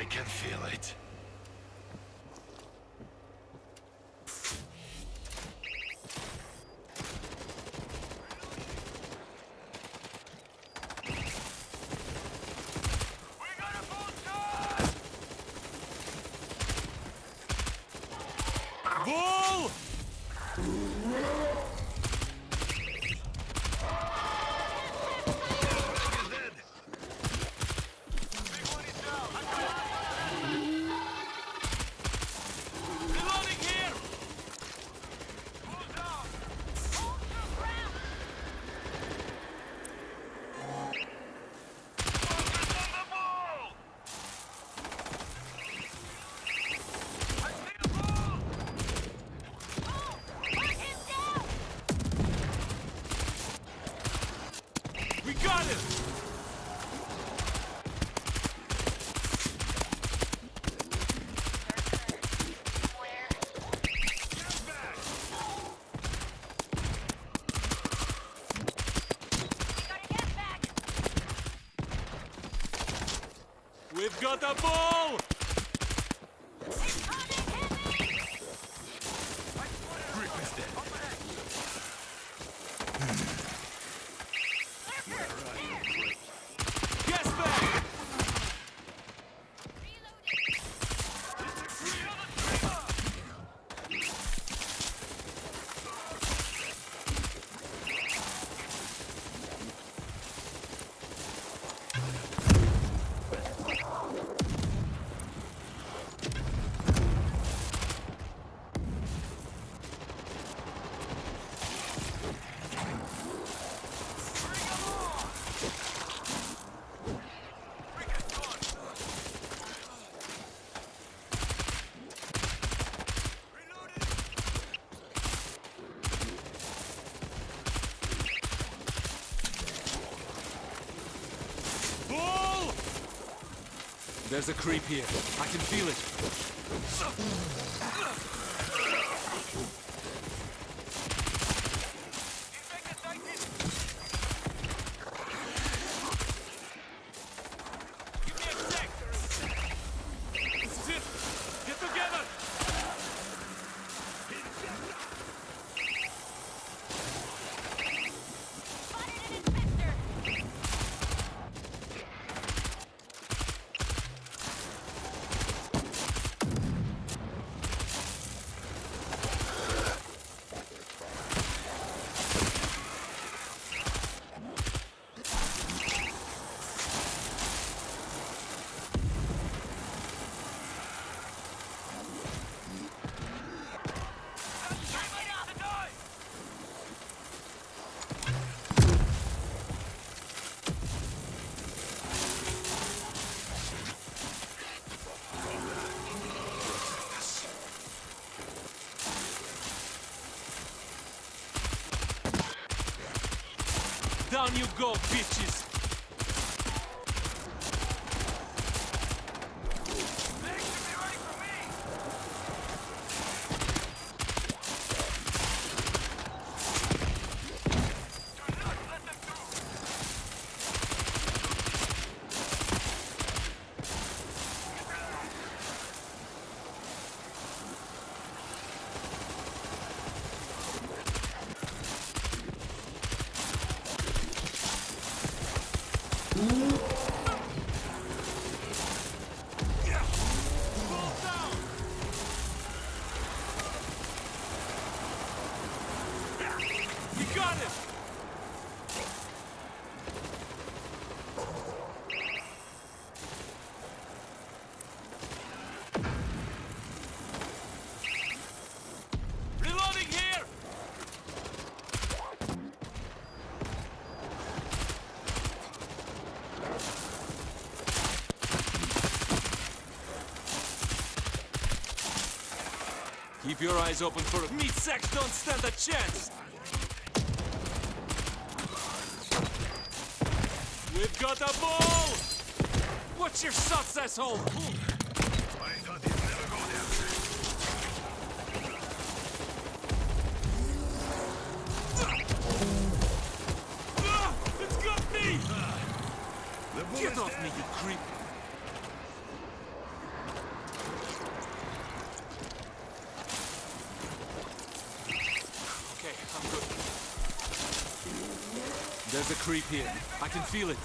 I can feel it. Bull! Got him! We've got a bull! There's a creep here. I can feel it. Down you go, bitches! You got him! Reloading here! Keep your eyes open for it. Meat sacks don't stand a chance! We've got a bull! What's your shots, asshole? There's a creep here. I can feel it.